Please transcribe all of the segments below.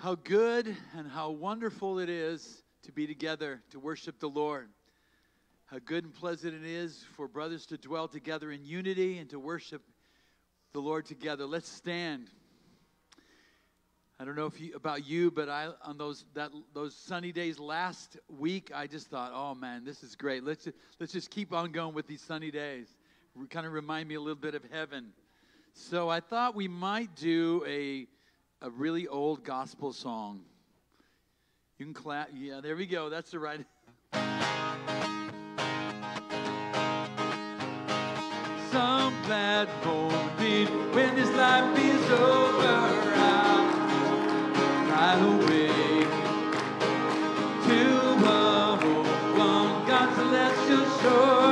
How good and how wonderful it is to be together to worship the Lord. How good and pleasant it is for brothers to dwell together in unity and to worship the Lord together. Let's stand. I don't know if you, about you, but I on those that those sunny days last week, I just thought, oh man, this is great. Let's just, let's just keep on going with these sunny days. Kind of remind me a little bit of heaven. So I thought we might do a a really old gospel song. You can clap. Yeah, there we go. That's the right. Some glad moment when this life is over, I'll fly away to a home on God's celestial shore.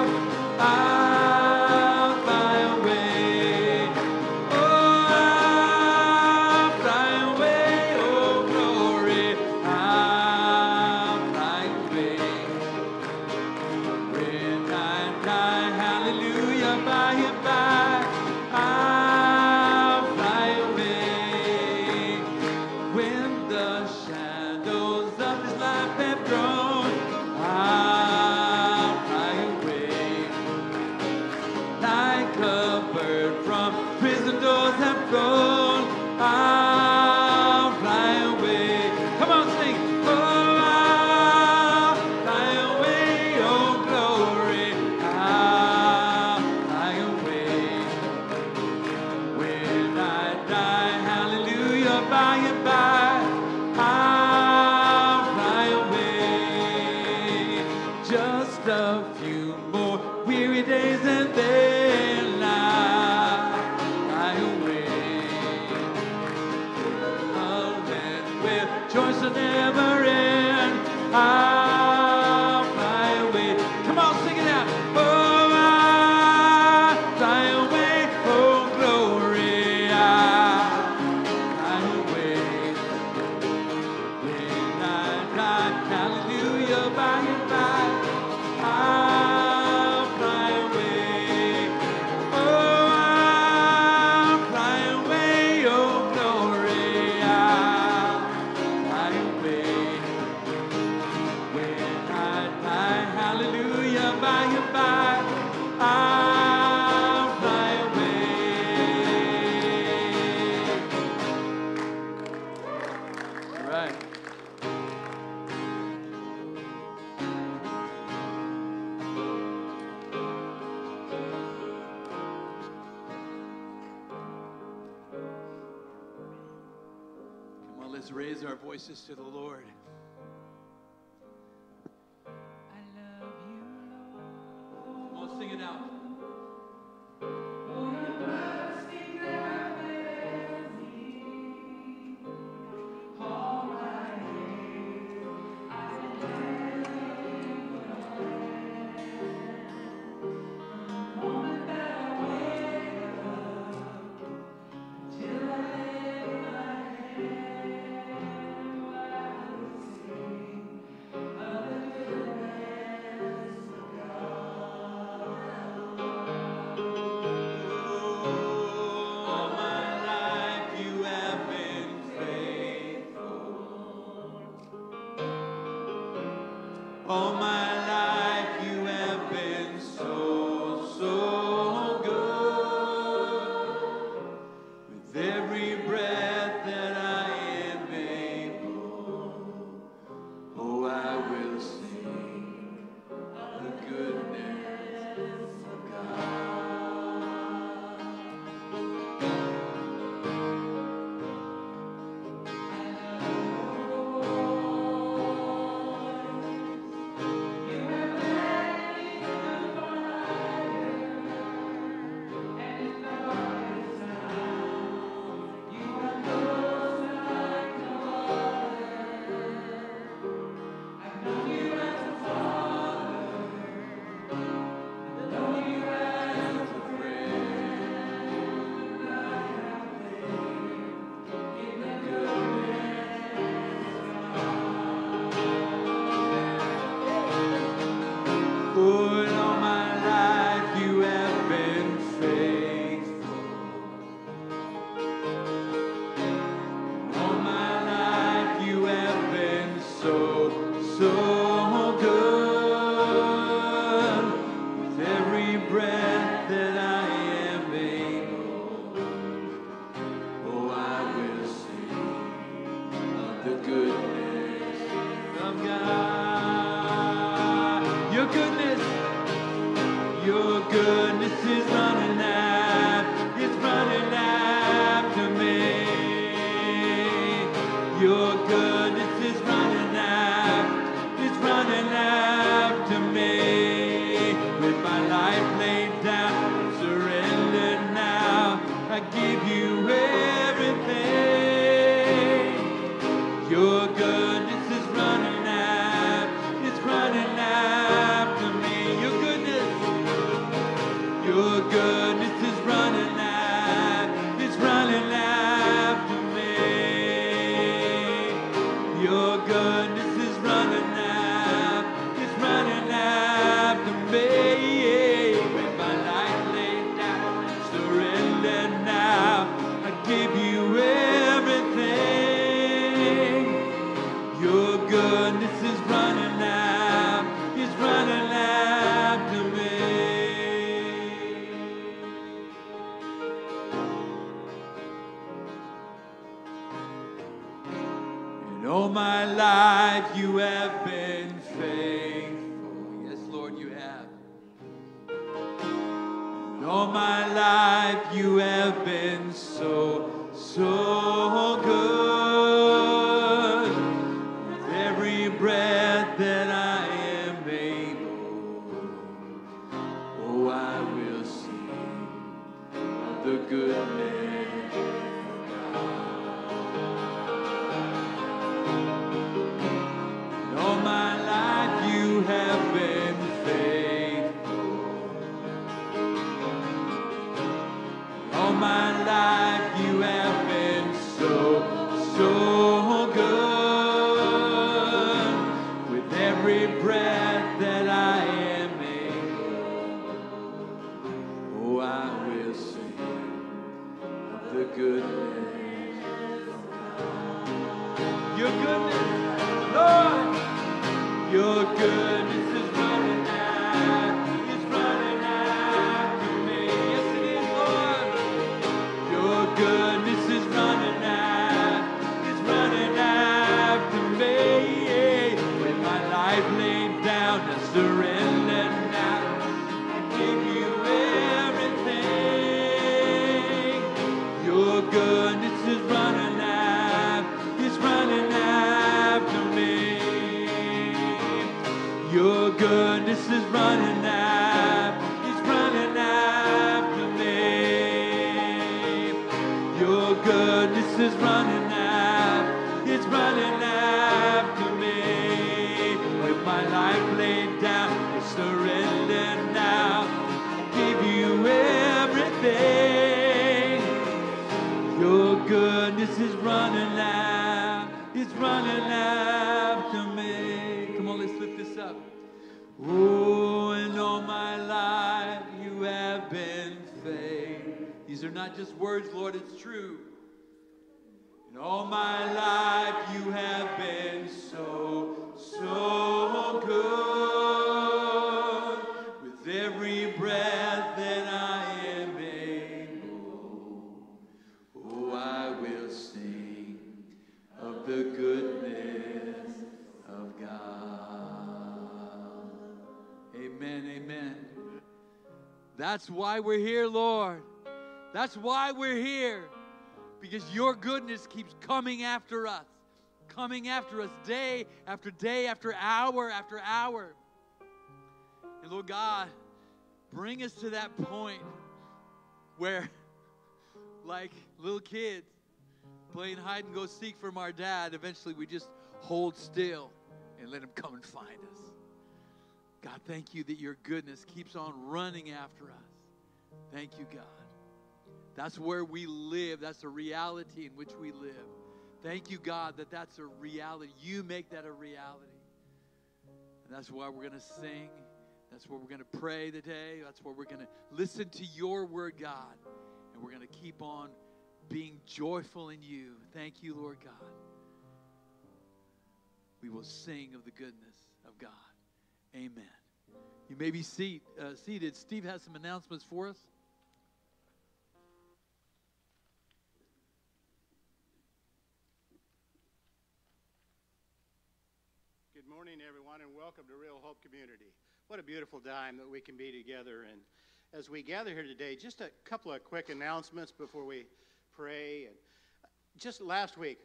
All my life you have been so, That's why we're here, Lord. That's why we're here. Because your goodness keeps coming after us, coming after us day after day, after hour after hour. And Lord God, bring us to that point where, like little kids playing hide and go seek from our dad, eventually we just hold still and let him come and find us. God, thank you that your goodness keeps on running after us. Thank you, God. That's where we live. That's the reality in which we live. Thank you, God, that that's a reality. You make that a reality. And that's why we're going to sing. That's where we're going to pray today. That's where we're going to listen to your word, God. And we're going to keep on being joyful in you. Thank you, Lord God. We will sing of the goodness of God. Amen. You may be seat, uh, seated. Steve has some announcements for us. Good morning, everyone, and welcome to Real Hope Community. What a beautiful time that we can be together. And as we gather here today, just a couple of quick announcements before we pray. And just last week,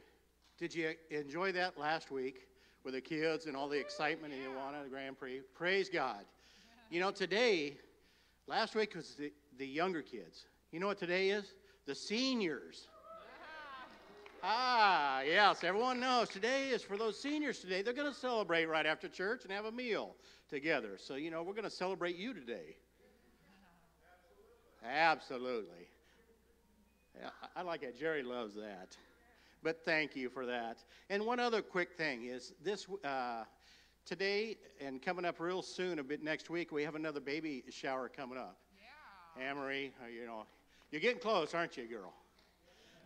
did you enjoy that last week with the kids and all the excitement you wanted the Grand Prix? Praise God. You know, today, last week was the, the younger kids. You know what today is? The seniors. Ah, yes, everyone knows. Today is for those seniors today. They're going to celebrate right after church and have a meal together. So, you know, we're going to celebrate you today. Absolutely. Yeah, I like it. Jerry loves that. But thank you for that. And one other quick thing is this uh, today and coming up real soon, a bit next week, we have another baby shower coming up. Yeah. Anne-Marie, uh, you know, you're getting close, aren't you, girl?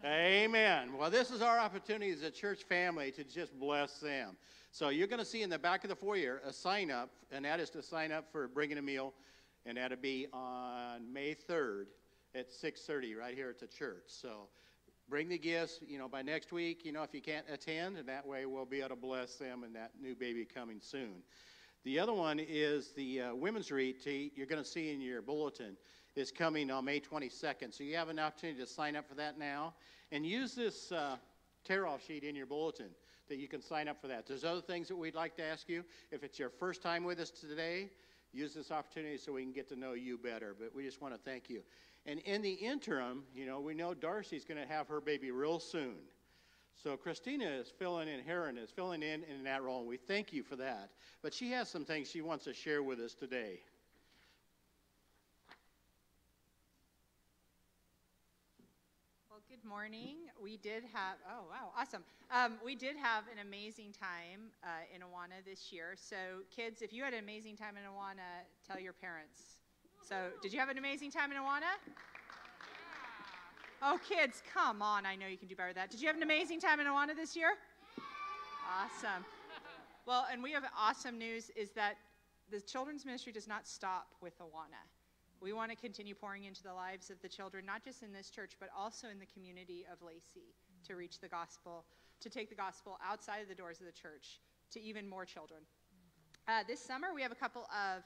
Amen. Well, this is our opportunity as a church family to just bless them. So you're going to see in the back of the foyer a sign up, and that is to sign up for bringing a meal, and that'll be on May 3rd at 6:30 right here at the church. So bring the gifts, you know, by next week, you know, if you can't attend, and that way we'll be able to bless them and that new baby coming soon. The other one is the uh, women's retreat you're going to see in your bulletin is coming on May 22nd. So you have an opportunity to sign up for that now and use this uh, tear-off sheet in your bulletin that you can sign up for that. There's other things that we'd like to ask you. If it's your first time with us today, use this opportunity so we can get to know you better. But we just want to thank you. And in the interim, you know, we know Darcy's going to have her baby real soon. So Christina is filling in, Heron is filling in in that role, and we thank you for that. But she has some things she wants to share with us today. Well, good morning. We did have, oh, wow, awesome. Um, we did have an amazing time uh, in Awana this year. So, kids, if you had an amazing time in Awana, tell your parents. So, did you have an amazing time in Awana? Oh, kids, come on. I know you can do better than that. Did you have an amazing time in Awana this year? Awesome. Well, and we have awesome news is that the children's ministry does not stop with Awana. We want to continue pouring into the lives of the children, not just in this church, but also in the community of Lacey to reach the gospel, to take the gospel outside of the doors of the church to even more children. Uh, this summer, we have a couple of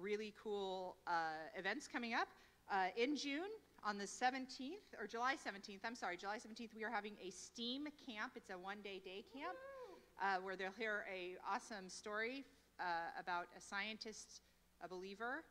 really cool uh, events coming up. Uh, in June, on the 17th, or July 17th, I'm sorry, July 17th, we are having a STEAM camp. It's a one day day camp uh, where they'll hear a awesome story uh, about a scientist, a believer,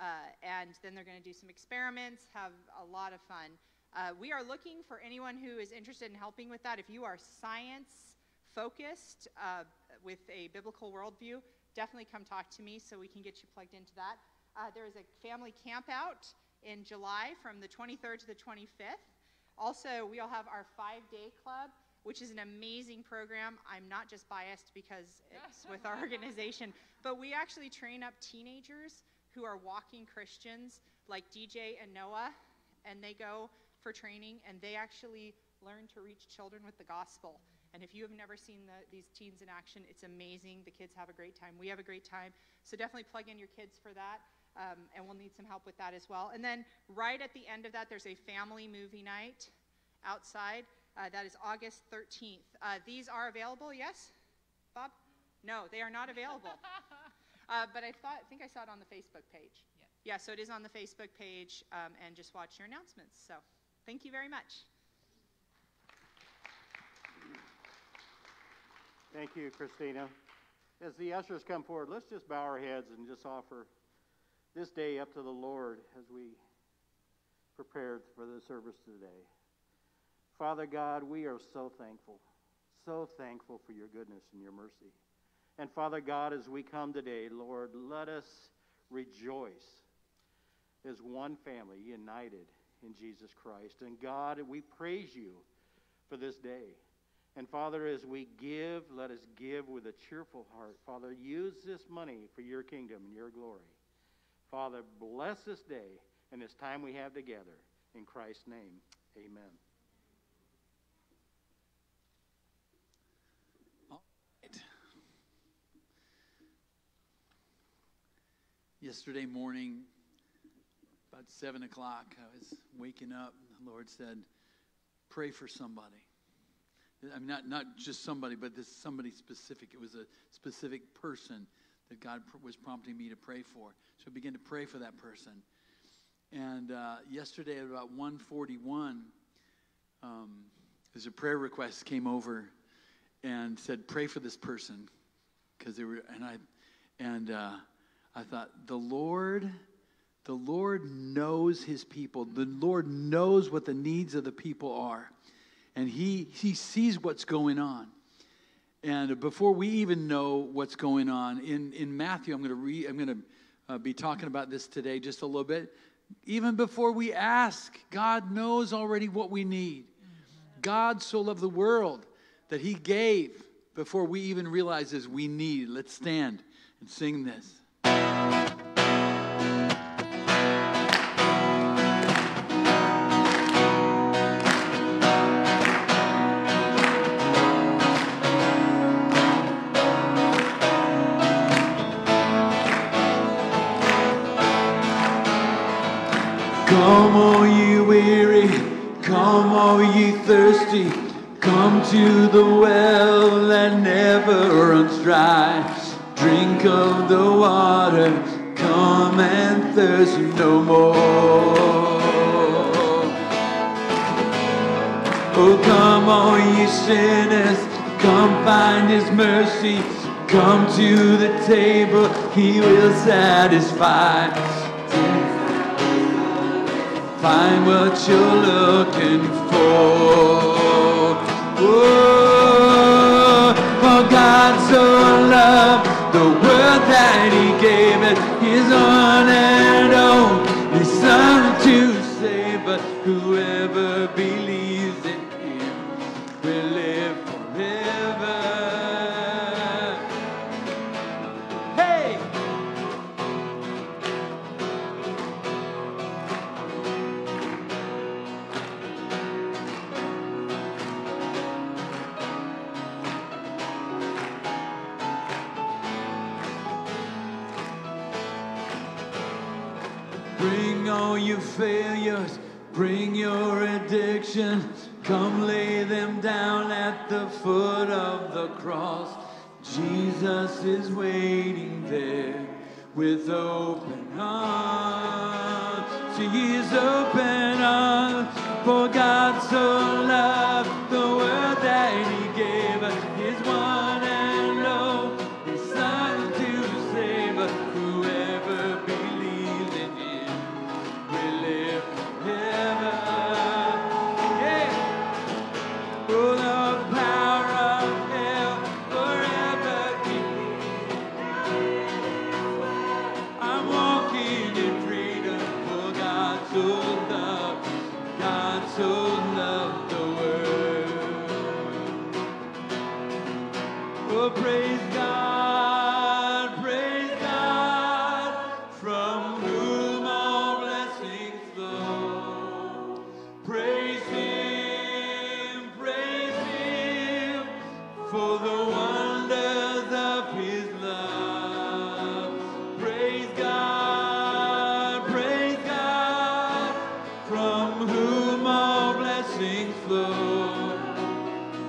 uh, and then they're going to do some experiments, have a lot of fun. Uh, we are looking for anyone who is interested in helping with that. If you are science focused uh, with a biblical worldview, definitely come talk to me so we can get you plugged into that. Uh, there is a family camp out in July from the 23rd to the 25th. Also, we'll have our five day club, which is an amazing program. I'm not just biased because it's with our organization, but we actually train up teenagers who are walking Christians like DJ and Noah, and they go for training and they actually learn to reach children with the gospel. And if you have never seen the, these teens in action, it's amazing. The kids have a great time. We have a great time. So definitely plug in your kids for that. Um, and we'll need some help with that as well. And then right at the end of that, there's a family movie night outside. Uh, that is August 13th. Uh, these are available, yes? Bob? No, they are not available. Uh, but I thought, I think I saw it on the Facebook page. Yeah. Yeah, so it is on the Facebook page, um, and just watch your announcements. So thank you very much. Thank you, Christina. As the ushers come forward, let's just bow our heads and just offer this day up to the Lord as we prepared for the service today. Father God, we are so thankful, so thankful for your goodness and your mercy. And Father God, as we come today, Lord, let us rejoice as one family united in Jesus Christ. And God, we praise you for this day. And Father, as we give, let us give with a cheerful heart. Father, use this money for your kingdom and your glory. Father, bless this day and this time we have together. In Christ's name, amen. All right. Yesterday morning, about 7 o'clock, I was waking up. And the Lord said, Pray for somebody. I mean, not, not just somebody, but this somebody specific. It was a specific person that God was prompting me to pray for. So I began to pray for that person. And uh, yesterday at about 141, um, there's a prayer request came over and said, pray for this person. Because they were, and I, and uh, I thought, the Lord, the Lord knows his people. The Lord knows what the needs of the people are. And he, he sees what's going on. And before we even know what's going on, in, in Matthew, I'm going to read, I'm going to uh, be talking about this today just a little bit. Even before we ask, God knows already what we need. God so loved the world that he gave before we even realizes we need. Let's stand and sing this. Come, all you weary, Come, all ye thirsty, come to the well that never runs dry. Drink of the water, come and thirst no more. Oh, come, all ye sinners, come find his mercy. Come to the table, he will satisfy. Find what you're looking for. Oh, oh for God so loved the world that he gave it his one and only Son to save us. Whoever believes failures, bring your addictions. Come lay them down at the foot of the cross. Jesus is waiting there with open arms. He is open arms, for God so loved from whom all blessings flow.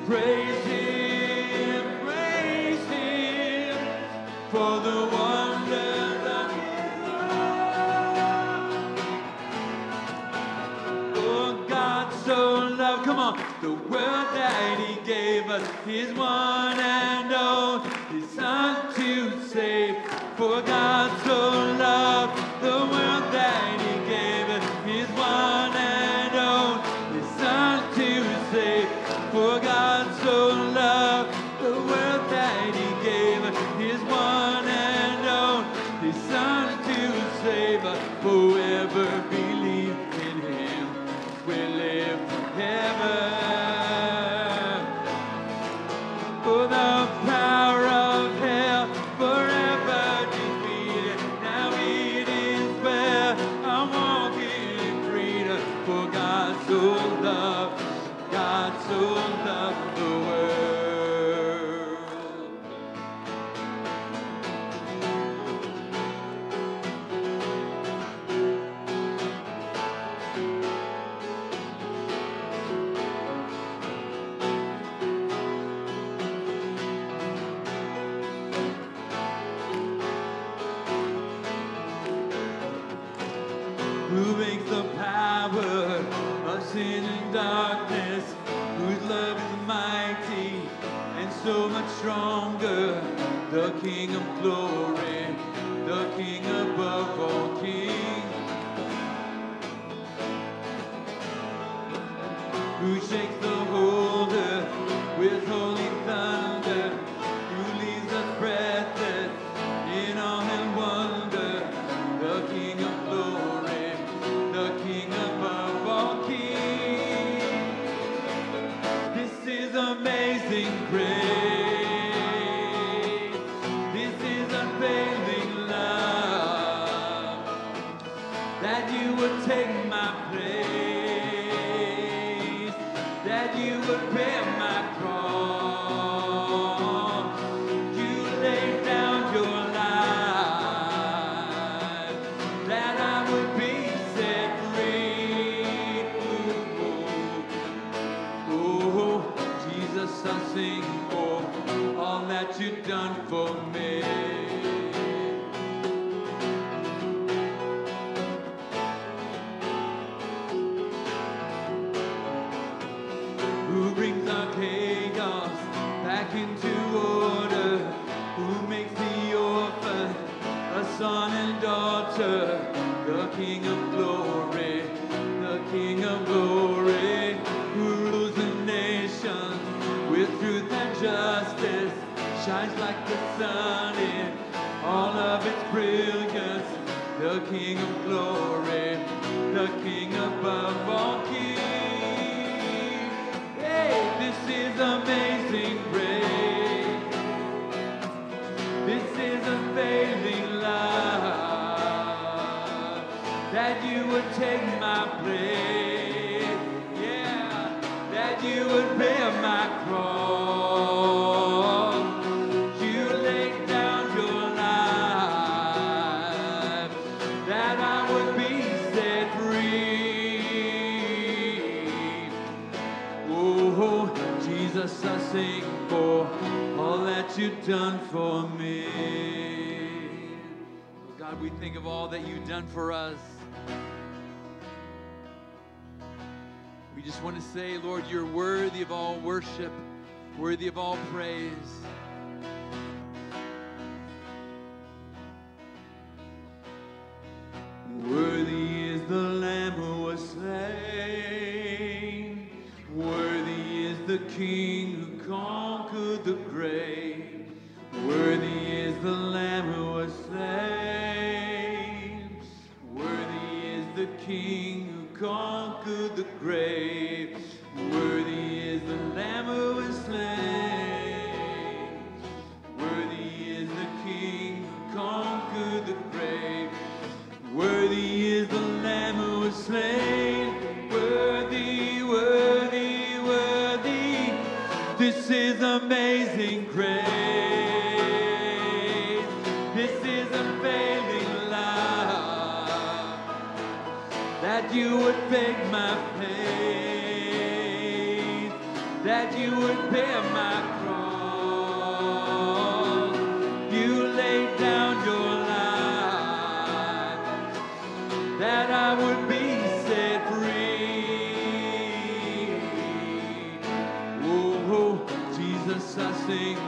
Praise Him, praise Him, for the wonders of His love. Oh, God so come on, the world that He gave us His one and only Son to save. For God say, Lord, you're worthy of all worship, worthy of all praise. that you would take my pain, that you would bear my cross. You laid down your life, that I would be set free. Oh, oh Jesus, I sing.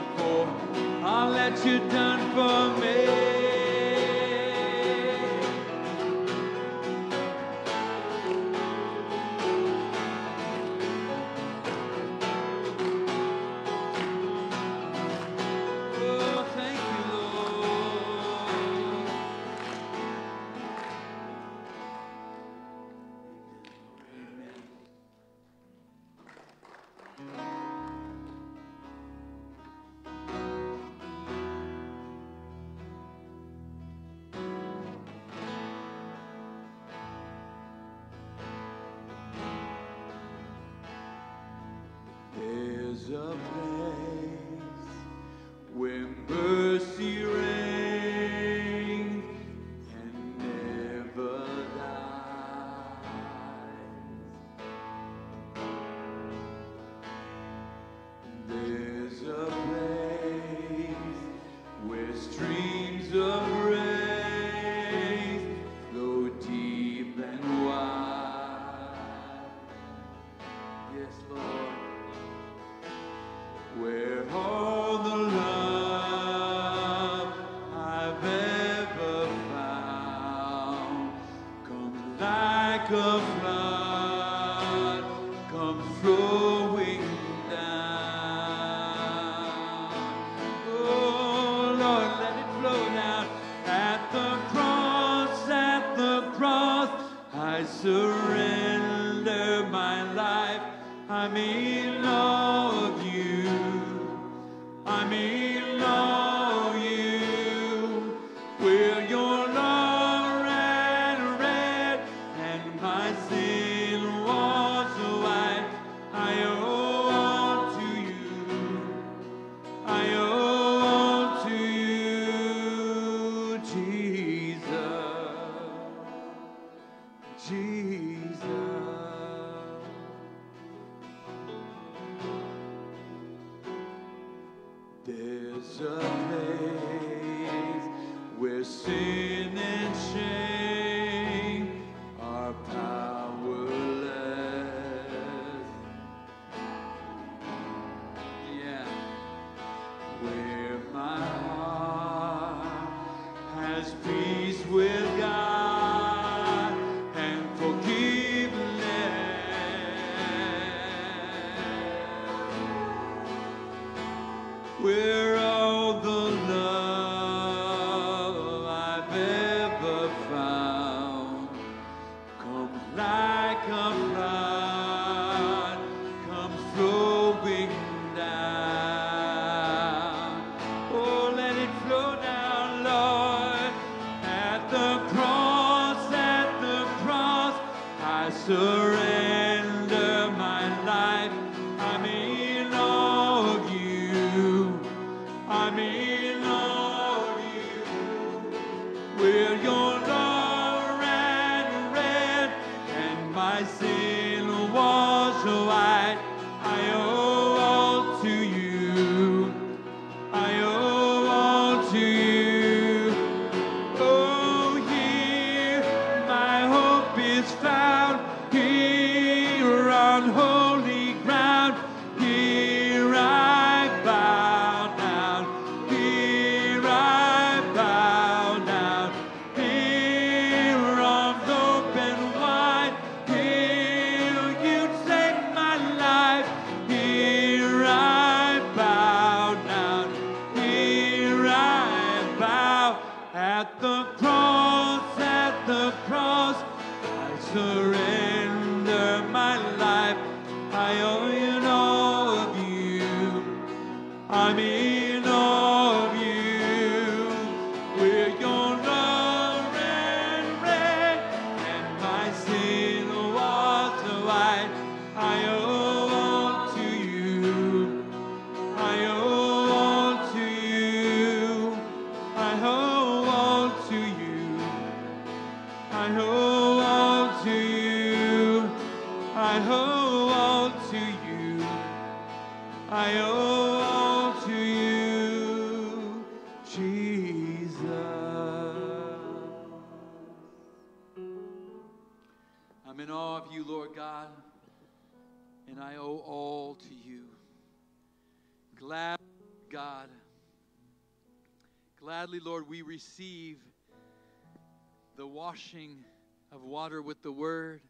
We receive the washing of water with the word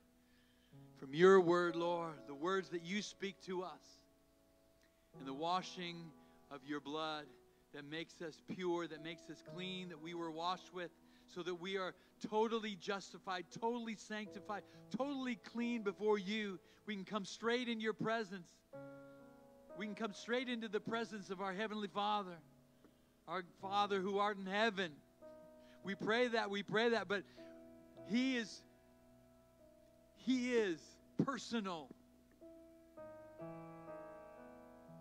from your word, Lord, the words that you speak to us, and the washing of your blood that makes us pure, that makes us clean, that we were washed with, so that we are totally justified, totally sanctified, totally clean before you. We can come straight in your presence. We can come straight into the presence of our Heavenly Father, our Father who art in heaven. We pray that, we pray that, but He is he is personal.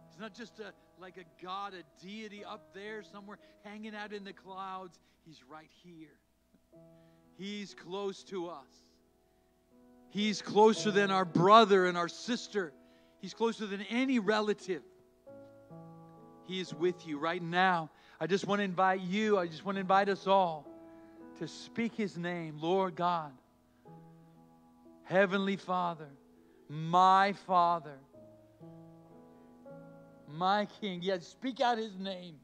He's not just a, like a God, a deity up there somewhere hanging out in the clouds. He's right here. He's close to us. He's closer than our brother and our sister. He's closer than any relative. He is with you right now. I just want to invite you, I just want to invite us all to speak His name, Lord God. Heavenly Father, my Father, my King. Yes, speak out His name.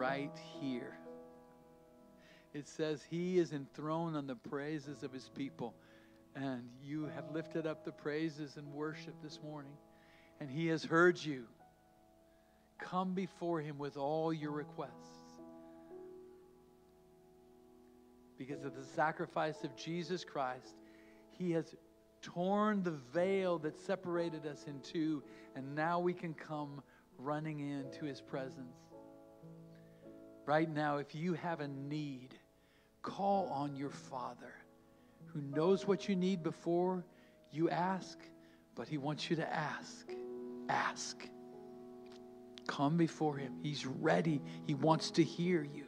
right here. It says, He is enthroned on the praises of His people. And you have lifted up the praises and worship this morning, and He has heard you. Come before Him with all your requests. Because of the sacrifice of Jesus Christ, He has torn the veil that separated us in two, and now we can come running into His presence. Right now, if you have a need, call on your Father who knows what you need before you ask, but He wants you to ask. Ask. Come before Him. He's ready, He wants to hear you.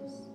Jesus.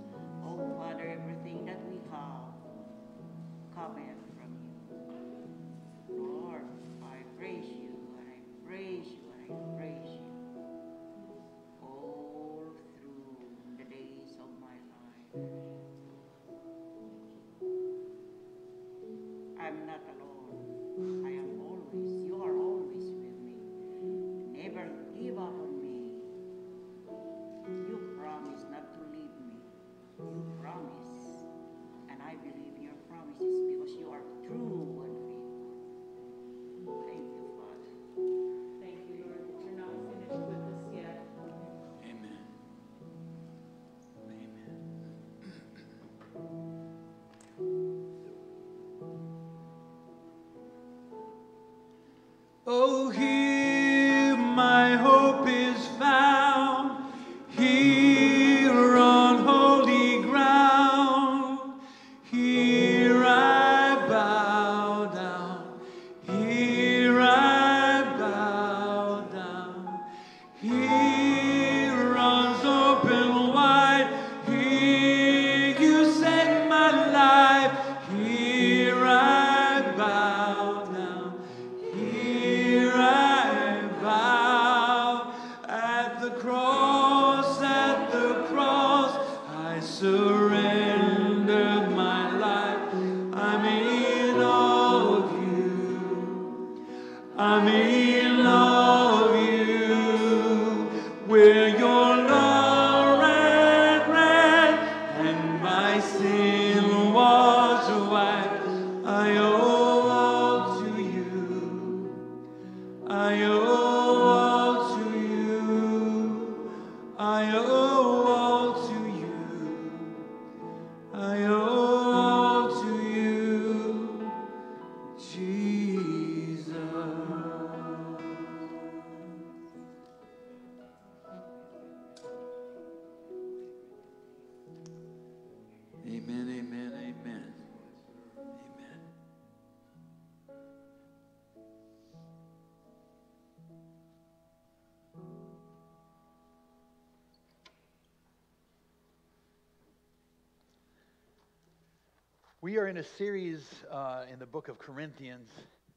book of Corinthians,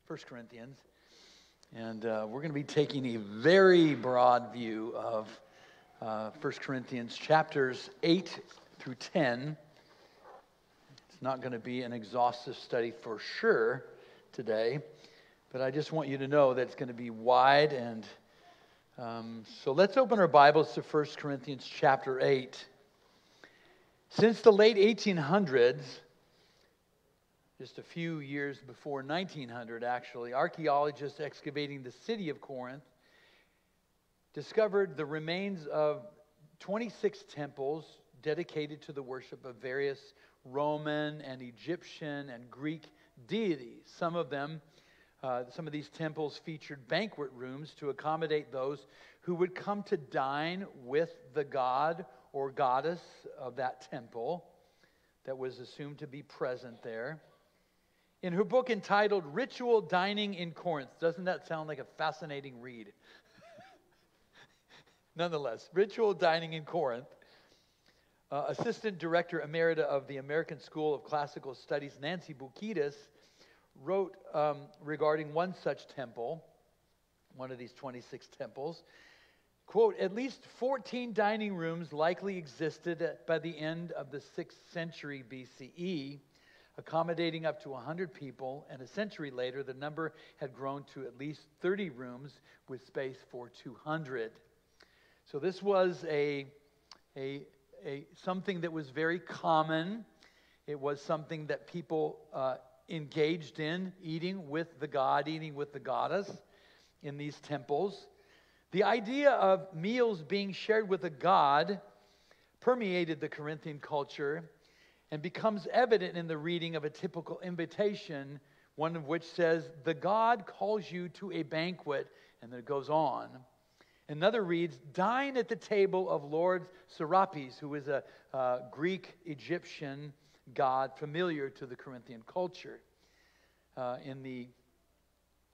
First Corinthians, and uh, we're going to be taking a very broad view of uh, First Corinthians chapters 8 through 10. It's not going to be an exhaustive study for sure today, but I just want you to know that it's going to be wide. And um, so let's open our Bibles to First Corinthians chapter 8. Since the late 1800s, just a few years before 1900, actually, archaeologists excavating the city of Corinth discovered the remains of 26 temples dedicated to the worship of various Roman and Egyptian and Greek deities. Some of them, uh, some of these temples featured banquet rooms to accommodate those who would come to dine with the god or goddess of that temple that was assumed to be present there. In her book entitled Ritual Dining in Corinth, doesn't that sound like a fascinating read? Nonetheless, Ritual Dining in Corinth, uh, Assistant Director Emerita of the American School of Classical Studies, Nancy Bookidis, wrote um, regarding one such temple, one of these 26 temples. Quote, at least 14 dining rooms likely existed by the end of the 6th century BCE, accommodating up to 100 people, and a century later, the number had grown to at least 30 rooms with space for 200. So this was a, a, a, something that was very common. It was something that people uh, engaged in, eating with the god, eating with the goddess in these temples. The idea of meals being shared with a god permeated the Corinthian culture and becomes evident in the reading of a typical invitation, one of which says, The God calls you to a banquet, and then it goes on. Another reads, Dine at the table of Lord Serapis, who is a uh, Greek Egyptian god familiar to the Corinthian culture. Uh, in the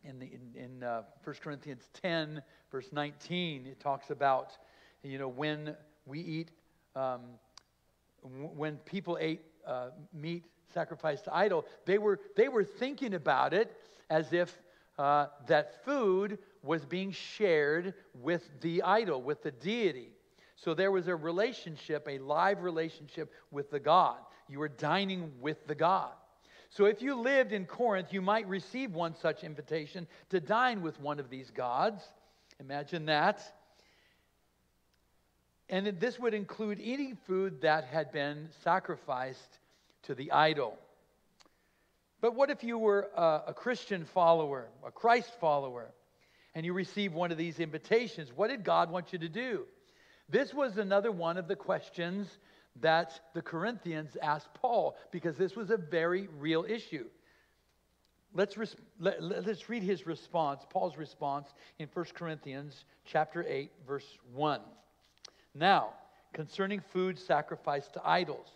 in, the, in, in uh, 1 Corinthians 10, verse 19, it talks about, you know, when we eat, um, when people ate uh, meat sacrificed to idol, they were, they were thinking about it as if uh, that food was being shared with the idol, with the deity. So there was a relationship, a live relationship with the God. You were dining with the God. So if you lived in Corinth, you might receive one such invitation to dine with one of these gods. Imagine that. And this would include eating food that had been sacrificed to the idol. But what if you were a, a Christian follower, a Christ follower, and you received one of these invitations? What did God want you to do? This was another one of the questions that the Corinthians asked Paul because this was a very real issue. Let's, res- let, us read his response, Paul's response in 1 Corinthians chapter 8, verse 1. Now, concerning food sacrificed to idols,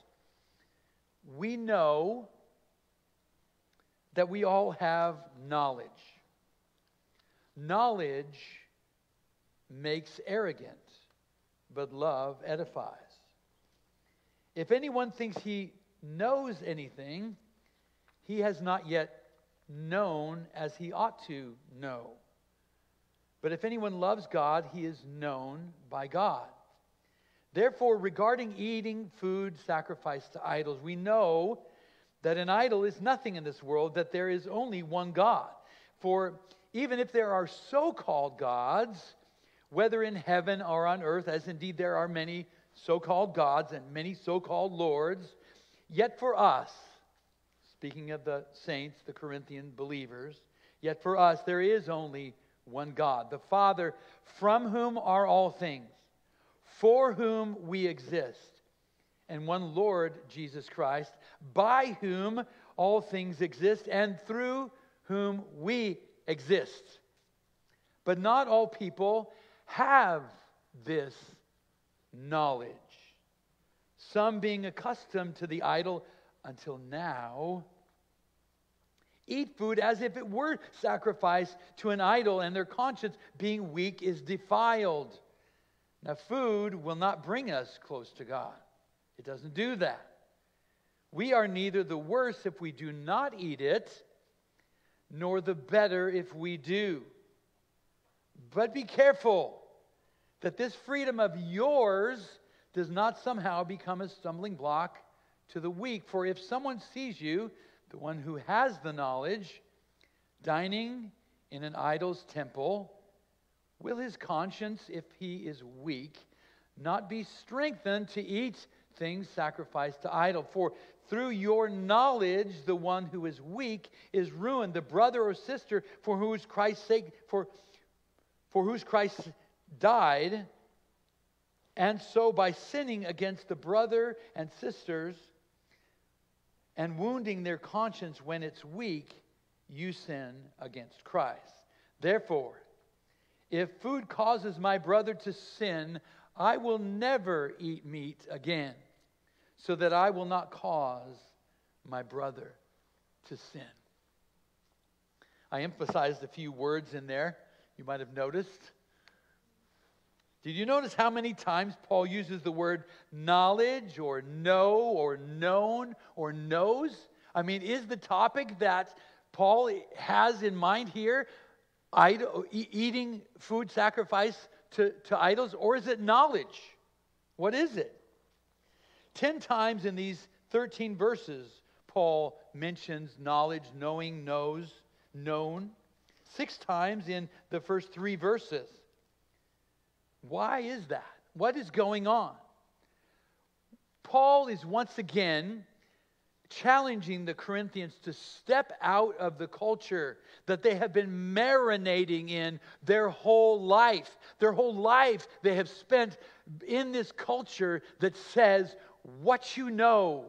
we know that we all have knowledge. Knowledge makes arrogant, but love edifies. If anyone thinks he knows anything, he has not yet known as he ought to know. But if anyone loves God, he is known by God. Therefore, regarding eating food sacrificed to idols, we know that an idol is nothing in this world, that there is only one God. For even if there are so called gods, whether in heaven or on earth, as indeed there are many so called gods and many so called lords. Yet for us, speaking of the saints, the Corinthian believers, yet for us there is only one God, the Father, from whom are all things, for whom we exist, and one Lord, Jesus Christ, by whom all things exist, and through whom we exist. But not all people have this knowledge. Some being accustomed to the idol until now eat food as if it were sacrificed to an idol, and their conscience, being weak, is defiled. Now, food will not bring us close to God, it doesn't do that. We are neither the worse if we do not eat it, nor the better if we do. But be careful that this freedom of yours does not somehow become a stumbling block to the weak. For if someone sees you, the one who has the knowledge, dining in an idol's temple, will his conscience, if he is weak, not be strengthened to eat things sacrificed to idol? For through your knowledge, the one who is weak is ruined. The brother or sister for whose Christ's sake, for, for whose Christ died, and so by sinning against the brother and sisters and wounding their conscience when it's weak, you sin against Christ. Therefore, if food causes my brother to sin, I will never eat meat again, so that I will not cause my brother to sin. I emphasized a few words in there, you might have noticed. Did you notice how many times Paul uses the word knowledge or know or known or knows? I mean, is the topic that Paul has in mind here idol, eating food sacrifice to, to idols, or is it knowledge? What is it? Ten times in these 13 verses, Paul mentions knowledge, knowing, knows, known. Six times in the first three verses. Why is that? What is going on? Paul is once again challenging the Corinthians to step out of the culture that they have been marinating in their whole life. Their whole life they have spent in this culture that says what you know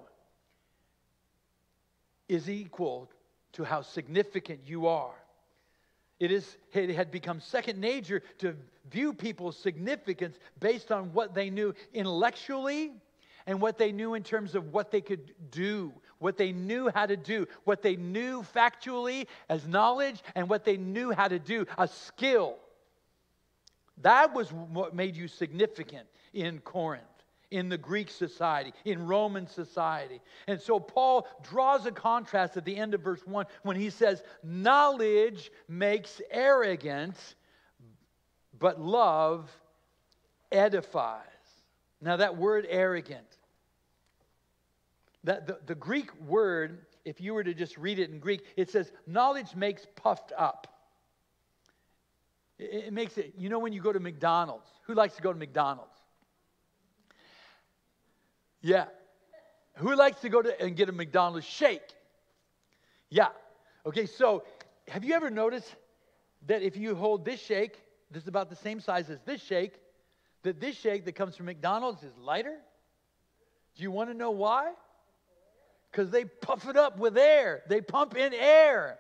is equal to how significant you are. It, is, it had become second nature to view people's significance based on what they knew intellectually and what they knew in terms of what they could do, what they knew how to do, what they knew factually as knowledge, and what they knew how to do, a skill. That was what made you significant in Corinth, in the Greek society, in Roman society. And so Paul draws a contrast at the end of verse 1 when he says, Knowledge makes arrogant, but love edifies. Now, that word arrogant, that the, the Greek word, if you were to just read it in Greek, it says, knowledge makes puffed up. It, it makes it, you know, when you go to McDonald's, who likes to go to McDonald's? Yeah. Who likes to go to and get a McDonald's shake? Yeah. Okay, so have you ever noticed that if you hold this shake, this is about the same size as this shake, that this shake that comes from McDonald's is lighter? Do you want to know why? Because they puff it up with air, they pump in air.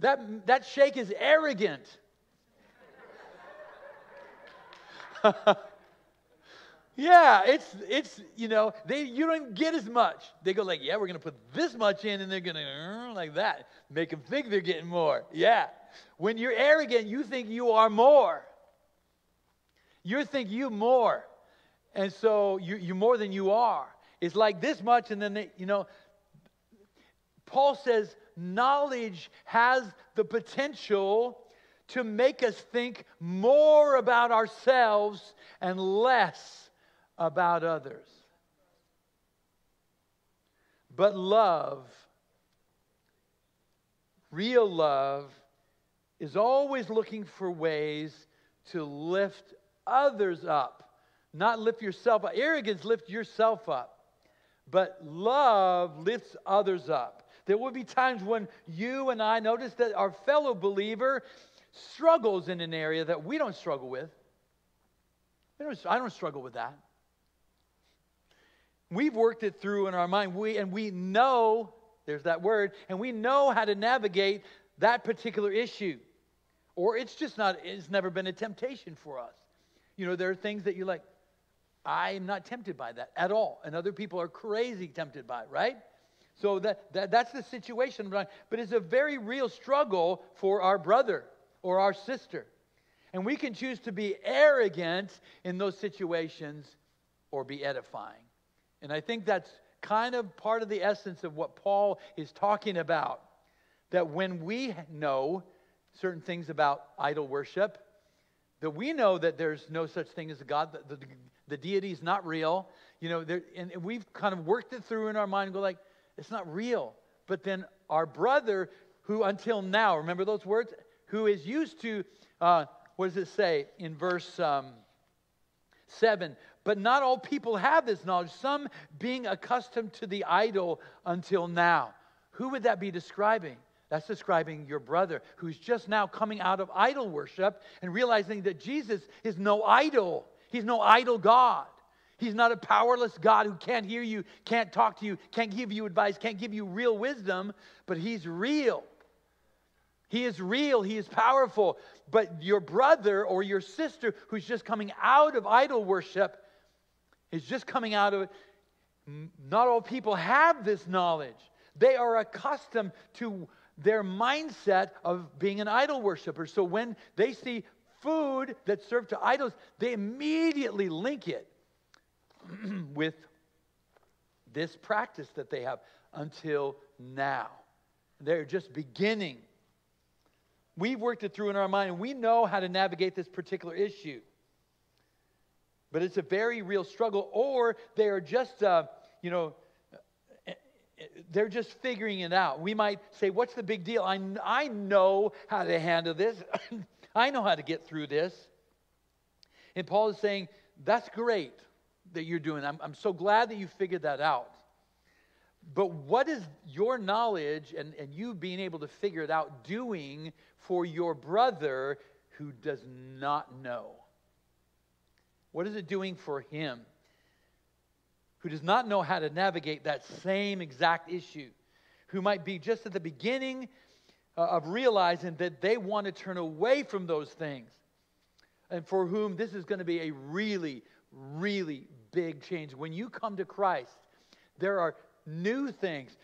That, that shake is arrogant. yeah, it's it's you know they you don't get as much. They go like, yeah, we're gonna put this much in, and they're gonna uh, like that, make them think they're getting more. Yeah, when you're arrogant, you think you are more. You think you more, and so you, you're more than you are. It's like this much, and then they, you know. Paul says knowledge has the potential to make us think more about ourselves and less about others. But love, real love, is always looking for ways to lift others up, not lift yourself up. Arrogance lifts yourself up, but love lifts others up. There will be times when you and I notice that our fellow believer struggles in an area that we don't struggle with. Don't, I don't struggle with that. We've worked it through in our mind, we, and we know, there's that word, and we know how to navigate that particular issue. Or it's just not, it's never been a temptation for us. You know, there are things that you're like, I'm not tempted by that at all. And other people are crazy tempted by it, right? So that, that, that's the situation. But it's a very real struggle for our brother or our sister. And we can choose to be arrogant in those situations or be edifying. And I think that's kind of part of the essence of what Paul is talking about. That when we know certain things about idol worship, that we know that there's no such thing as a God, that the, the deity is not real, you know, there, and we've kind of worked it through in our mind and go like, it's not real. But then our brother, who until now, remember those words? Who is used to, uh, what does it say in verse um, 7? but not all people have this knowledge, some being accustomed to the idol until now. Who would that be describing? That's describing your brother who's just now coming out of idol worship and realizing that Jesus is no idol. He's no idol God. He's not a powerless God who can't hear you, can't talk to you, can't give you advice, can't give you real wisdom, but He's real. He is real, He is powerful. But your brother or your sister who's just coming out of idol worship is just coming out of it. Not all people have this knowledge. They are accustomed to their mindset of being an idol worshiper. So when they see food that's served to idols, they immediately link it with this practice that they have until now. They're just beginning. We've worked it through in our mind, and we know how to navigate this particular issue. But it's a very real struggle, or they are just, uh, you know, they're just figuring it out. We might say, What's the big deal? I, I know how to handle this, I know how to get through this. And Paul is saying, That's great that you're doing. I'm, I'm so glad that you figured that out. But what is your knowledge and, and you being able to figure it out doing for your brother who does not know? What is it doing for him who does not know how to navigate that same exact issue? Who might be just at the beginning uh, of realizing that they want to turn away from those things, and for whom this is going to be a really, really big change. When you come to Christ, there are new things.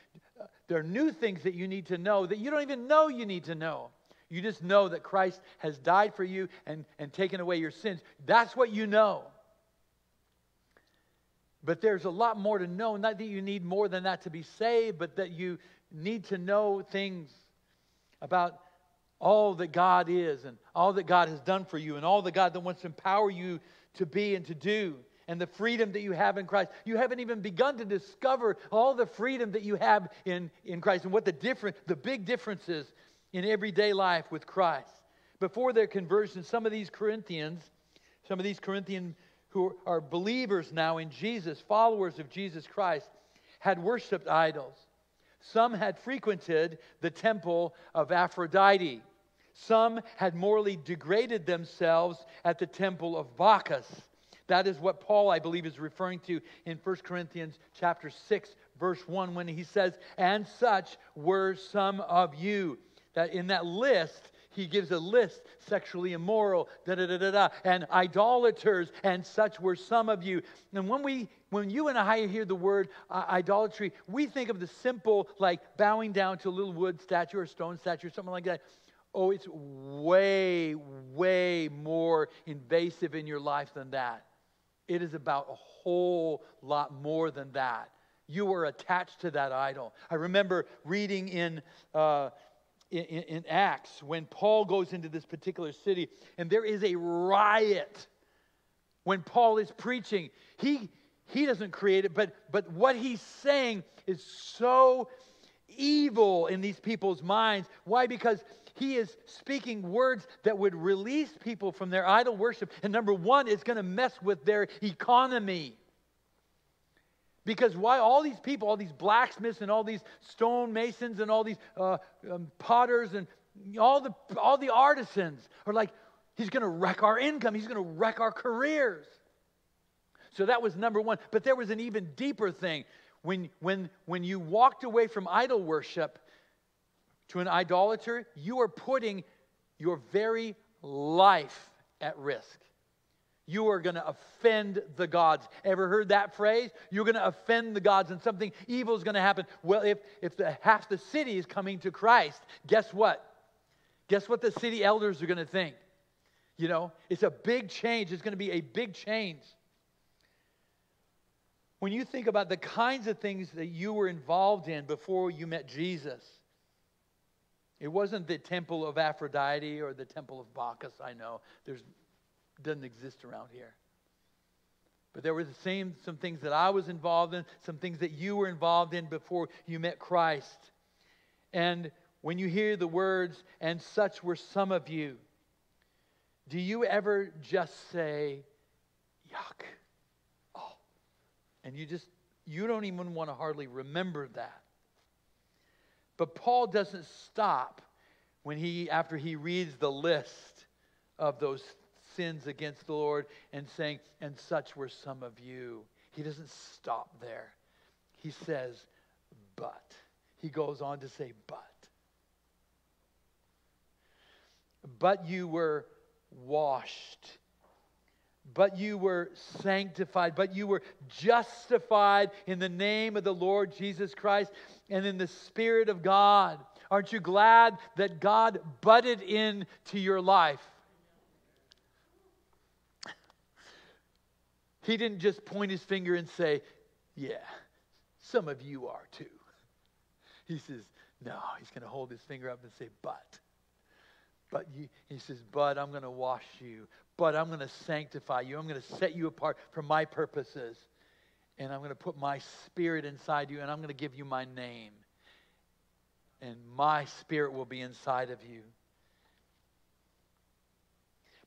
There are new things that you need to know that you don't even know you need to know. You just know that Christ has died for you and, and taken away your sins. That's what you know. But there's a lot more to know. Not that you need more than that to be saved, but that you need to know things about all that God is and all that God has done for you and all that God that wants to empower you to be and to do and the freedom that you have in Christ. You haven't even begun to discover all the freedom that you have in, in Christ and what the different, the big differences in everyday life with Christ. Before their conversion, some of these Corinthians, some of these Corinthian who are believers now in Jesus, followers of Jesus Christ, had worshiped idols. Some had frequented the temple of Aphrodite. Some had morally degraded themselves at the temple of Bacchus. That is what Paul, I believe, is referring to in 1 Corinthians chapter 6, verse 1, when he says, And such were some of you. That in that list, he gives a list sexually immoral, da da da da da, and idolaters, and such were some of you. And when we when you and I hear the word uh, idolatry, we think of the simple, like bowing down to a little wood statue or stone statue or something like that. Oh, it's way, way more invasive in your life than that. It is about a whole lot more than that. You are attached to that idol. I remember reading in, uh, in, in Acts when Paul goes into this particular city and there is a riot when Paul is preaching. He, he doesn't create it, but, but what he's saying is so evil in these people's minds. Why? Because he is speaking words that would release people from their idol worship. And number one, it's going to mess with their economy. Because why all these people, all these blacksmiths and all these stone masons and all these uh, um, potters and all the, all the artisans are like, he's going to wreck our income, he's going to wreck our careers. So that was number one. But there was an even deeper thing. When, when, when you walked away from idol worship, to an idolater, you are putting your very life at risk. You are going to offend the gods. Ever heard that phrase? You're going to offend the gods and something evil is going to happen. Well, if, if the, half the city is coming to Christ, guess what? Guess what the city elders are going to think? You know, it's a big change. It's going to be a big change. When you think about the kinds of things that you were involved in before you met Jesus, it wasn't the temple of Aphrodite or the temple of Bacchus, I know. There's doesn't exist around here. But there were the same some things that I was involved in, some things that you were involved in before you met Christ. And when you hear the words, and such were some of you, do you ever just say, yuck? Oh. And you just, you don't even want to hardly remember that. But Paul doesn't stop when he, after he reads the list of those sins against the Lord and saying, and such were some of you. He doesn't stop there. He says, but. He goes on to say, but. But you were washed. But you were sanctified. But you were justified in the name of the Lord Jesus Christ and in the Spirit of God. Aren't you glad that God butted into your life? He didn't just point his finger and say, Yeah, some of you are too. He says, No, he's going to hold his finger up and say, But. But you, he says, But I'm going to wash you. But I'm going to sanctify you. I'm going to set you apart for my purposes. And I'm going to put my spirit inside you, and I'm going to give you my name. And my spirit will be inside of you.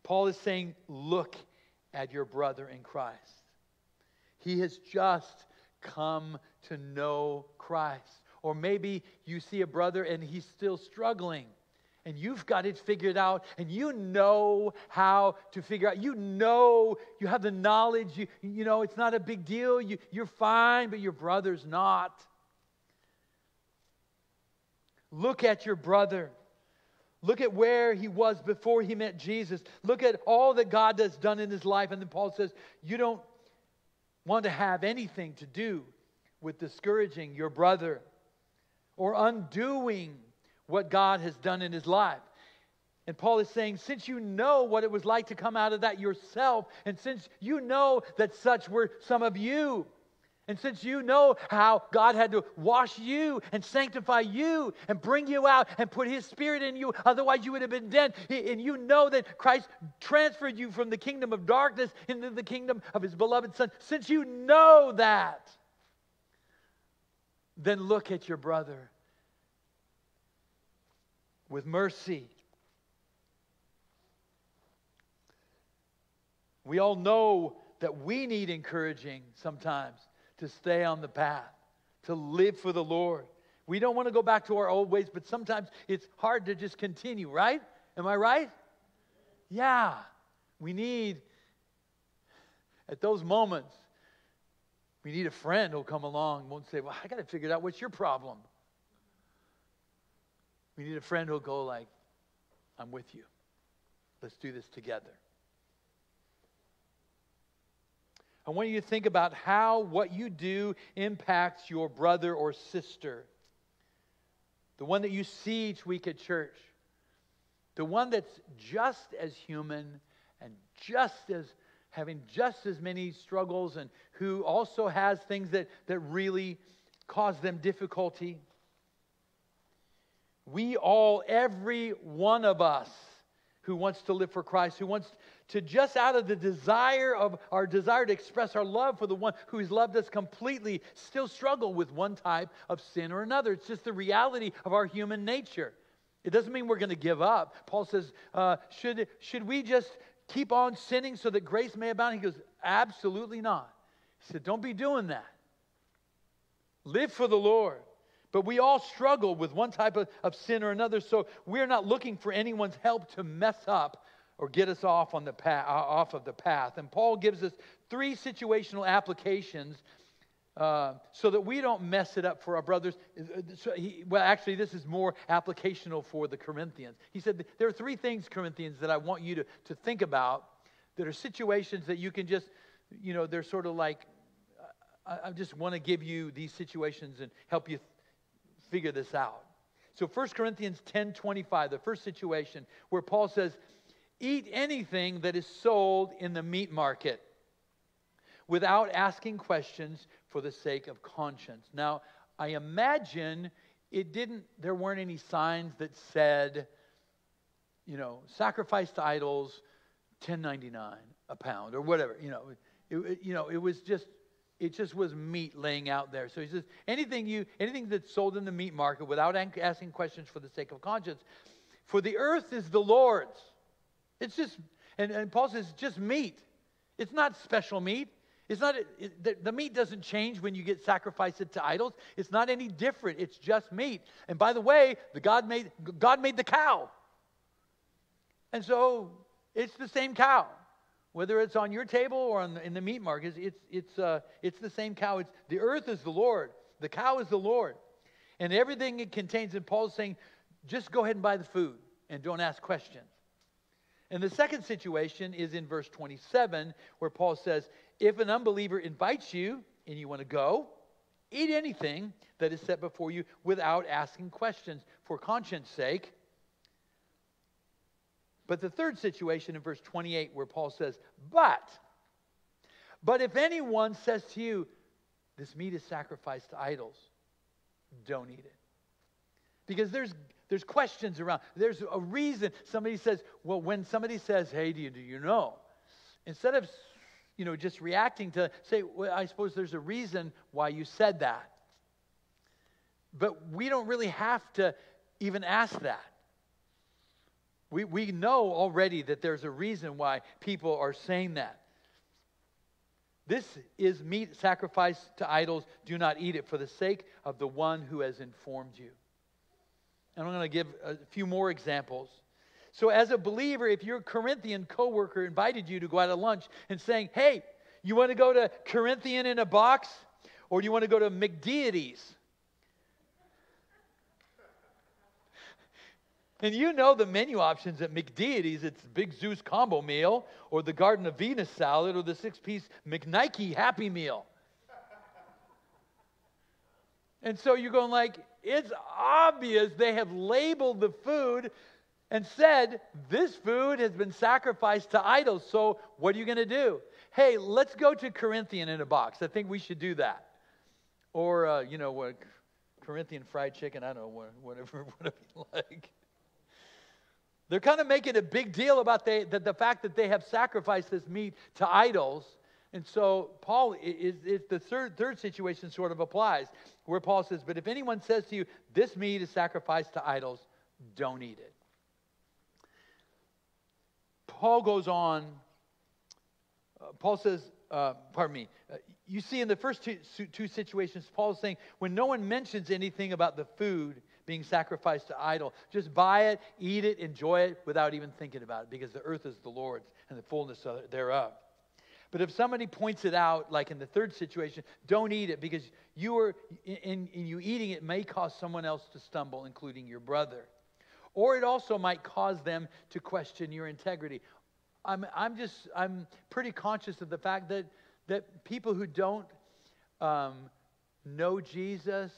Paul is saying, Look at your brother in Christ. He has just come to know Christ. Or maybe you see a brother and he's still struggling and you've got it figured out and you know how to figure out you know you have the knowledge you, you know it's not a big deal you, you're fine but your brother's not look at your brother look at where he was before he met jesus look at all that god has done in his life and then paul says you don't want to have anything to do with discouraging your brother or undoing what God has done in his life. And Paul is saying, since you know what it was like to come out of that yourself, and since you know that such were some of you, and since you know how God had to wash you and sanctify you and bring you out and put His Spirit in you, otherwise you would have been dead, and you know that Christ transferred you from the kingdom of darkness into the kingdom of His beloved Son, since you know that, then look at your brother with mercy. We all know that we need encouraging sometimes to stay on the path, to live for the Lord. We don't want to go back to our old ways, but sometimes it's hard to just continue, right? Am I right? Yeah. We need, at those moments, we need a friend who'll come along and won't say, Well, I got to figure out what's your problem. We need a friend who'll go like, I'm with you. Let's do this together. I want you to think about how what you do impacts your brother or sister. The one that you see each week at church. The one that's just as human and just as having just as many struggles and who also has things that, that really cause them difficulty. We all, every one of us who wants to live for Christ, who wants to just out of the desire of our desire to express our love for the one who has loved us completely, still struggle with one type of sin or another. It's just the reality of our human nature. It doesn't mean we're going to give up. Paul says, uh, should, should we just keep on sinning so that grace may abound? He goes, absolutely not. He said, don't be doing that. Live for the Lord. But we all struggle with one type of, of sin or another, so we're not looking for anyone's help to mess up or get us off on the path, uh, off of the path. And Paul gives us three situational applications uh, so that we don't mess it up for our brothers. Uh, so he, well, actually, this is more applicational for the Corinthians. He said there are three things, Corinthians, that I want you to, to think about that are situations that you can just, you know, they're sort of like, I, I just want to give you these situations and help you figure this out. So 1 Corinthians 10 25, the first situation where Paul says, Eat anything that is sold in the meat market without asking questions for the sake of conscience. Now, I imagine it didn't, there weren't any signs that said, you know, sacrifice to idols, 10.99 a pound or whatever. You know, it, it, you know, it was just it just was meat laying out there. So he says, anything you anything that's sold in the meat market without asking questions for the sake of conscience, for the earth is the Lord's. It's just, and, and Paul says, just meat. It's not special meat. It's not, it, the, the meat doesn't change when you get sacrificed to idols. It's not any different. It's just meat. And by the way, the God made, God made the cow. And so it's the same cow. Whether it's on your table or on the, in the meat market, it's, it's, uh, it's the same cow. It's, the earth is the Lord. The cow is the Lord. And everything it contains, and Paul's saying, just go ahead and buy the food and don't ask questions. And the second situation is in verse 27, where Paul says, If an unbeliever invites you and you want to go, eat anything that is set before you without asking questions for conscience sake. But the third situation in verse 28, where Paul says, But, but if anyone says to you, This meat is sacrificed to idols, don't eat it. Because there's there's questions around. There's a reason somebody says, well, when somebody says, hey, do you, do you know? Instead of, you know, just reacting to say, well, I suppose there's a reason why you said that. But we don't really have to even ask that. We, we know already that there's a reason why people are saying that. This is meat sacrificed to idols. Do not eat it for the sake of the one who has informed you. And I'm going to give a few more examples. So, as a believer, if your Corinthian coworker invited you to go out to lunch and saying, "Hey, you want to go to Corinthian in a box, or do you want to go to McDeities?" And you know the menu options at McDeities. It's Big Zeus combo meal, or the Garden of Venus salad, or the six-piece McNike Happy Meal. And so you're going like, it's obvious they have labeled the food and said, This food has been sacrificed to idols. So what are you going to do? Hey, let's go to Corinthian in a box. I think we should do that. Or, uh, you know, what, Corinthian fried chicken. I don't know, whatever, whatever you like. They're kind of making a big deal about they, the, the fact that they have sacrificed this meat to idols. And so Paul is, is the third, third situation sort of applies, where Paul says, But if anyone says to you, This meat is sacrificed to idols, don't eat it. Paul goes on, uh, Paul says, uh, pardon me, uh, you see in the first two, two situations, Paul is saying, when no one mentions anything about the food being sacrificed to idol, just buy it, eat it, enjoy it without even thinking about it, because the earth is the Lord's and the fullness thereof. But if somebody points it out, like in the third situation, don't eat it because you are in, in you eating it may cause someone else to stumble, including your brother. Or it also might cause them to question your integrity. I'm, I'm just, I'm pretty conscious of the fact that, that people who don't um, know Jesus,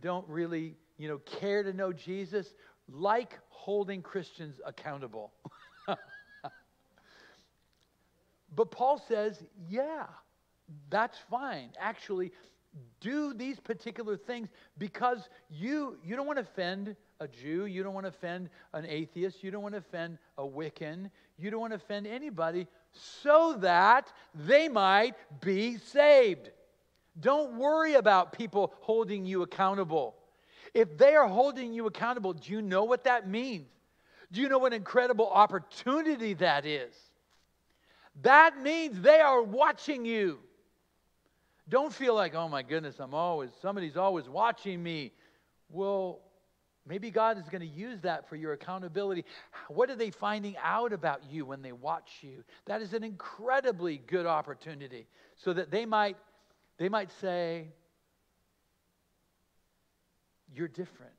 don't really, you know, care to know Jesus, like holding Christians accountable. But Paul says, yeah, that's fine. Actually, do these particular things because you you don't want to offend a Jew, you don't want to offend an atheist, you don't want to offend a Wiccan, you don't want to offend anybody so that they might be saved. Don't worry about people holding you accountable. If they are holding you accountable, do you know what that means? Do you know what an incredible opportunity that is? That means they are watching you. Don't feel like, oh my goodness, I'm always, somebody's always watching me. Well, maybe God is going to use that for your accountability. What are they finding out about you when they watch you? That is an incredibly good opportunity so that they might, they might say, you're different.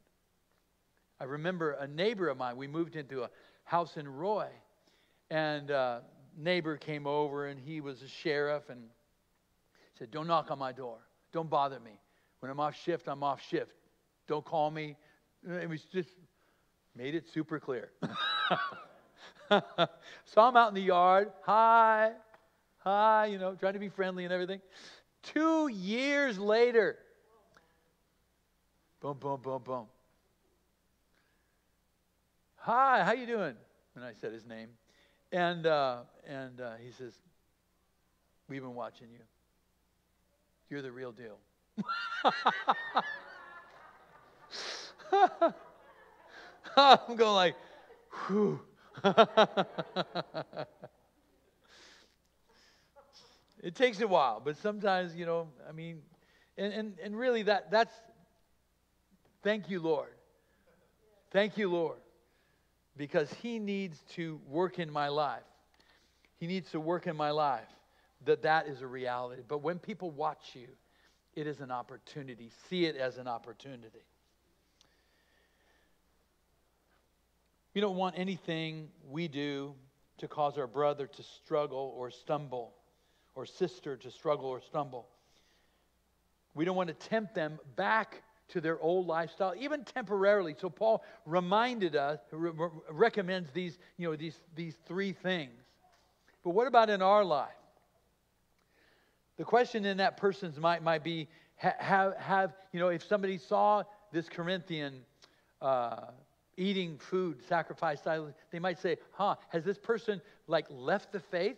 I remember a neighbor of mine, we moved into a house in Roy, and uh, neighbor came over and he was a sheriff and said, Don't knock on my door. Don't bother me. When I'm off shift, I'm off shift. Don't call me. It was just made it super clear. Saw him out in the yard. Hi. Hi, you know, trying to be friendly and everything. Two years later, boom, boom, boom, boom. Hi, how you doing? And I said his name. And, uh, and uh, he says, We've been watching you. You're the real deal. I'm going like, whew. It takes a while, but sometimes, you know, I mean, and, and, and really that that's thank you, Lord. Thank you, Lord. Because He needs to work in my life. He needs to work in my life that that is a reality. But when people watch you, it is an opportunity. See it as an opportunity. We don't want anything we do to cause our brother to struggle or stumble, or sister to struggle or stumble. We don't want to tempt them back to their old lifestyle, even temporarily. So Paul reminded us, re- re- recommends these, you know, these, these three things. But what about in our life? The question in that person's mind might be, have, have, you know, if somebody saw this Corinthian uh, eating food sacrificed, they might say, huh, has this person like left the faith?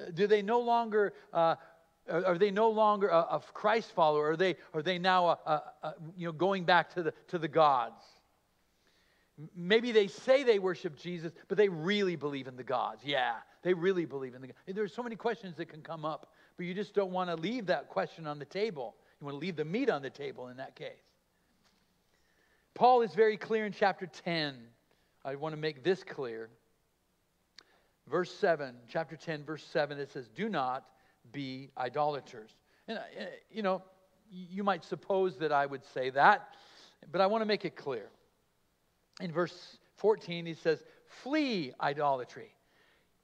Uh, Do they no longer, uh, are are they no longer a, a Christ follower? Are they, are they now, a, a, a, you know, going back to the, to the gods? Maybe they say they worship Jesus, but they really believe in the gods. Yeah, they really believe in the gods. There's so many questions that can come up, but you just don't want to leave that question on the table. You want to leave the meat on the table in that case. Paul is very clear in chapter 10. I want to make this clear. Verse 7, chapter 10, verse 7, it says, Do not be idolaters. And, uh, you know, you might suppose that I would say that, but I want to make it clear. In verse 14, he says, Flee idolatry.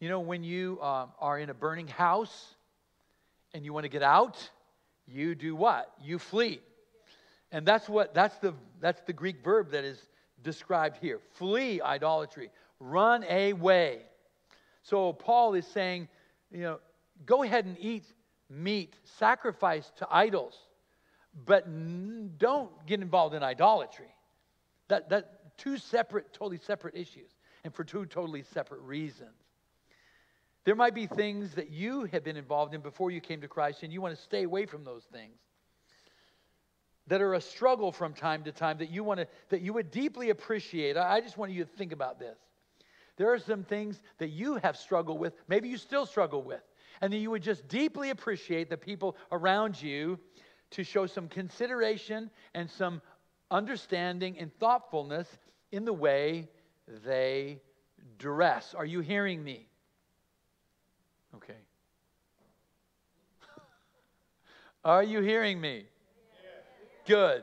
You know, when you um, are in a burning house and you want to get out, you do what? You flee. And that's what that's the that's the Greek verb that is described here. Flee idolatry. Run away. So Paul is saying, you know, go ahead and eat meat sacrificed to idols, but don't get involved in idolatry. That that two separate, totally separate issues, and for two totally separate reasons. There might be things that you have been involved in before you came to Christ, and you want to stay away from those things that are a struggle from time to time that you want to that you would deeply appreciate. I just want you to think about this. There are some things that you have struggled with, maybe you still struggle with, and that you would just deeply appreciate the people around you to show some consideration and some understanding and thoughtfulness in the way they dress. Are you hearing me? Okay. Are you hearing me? Good.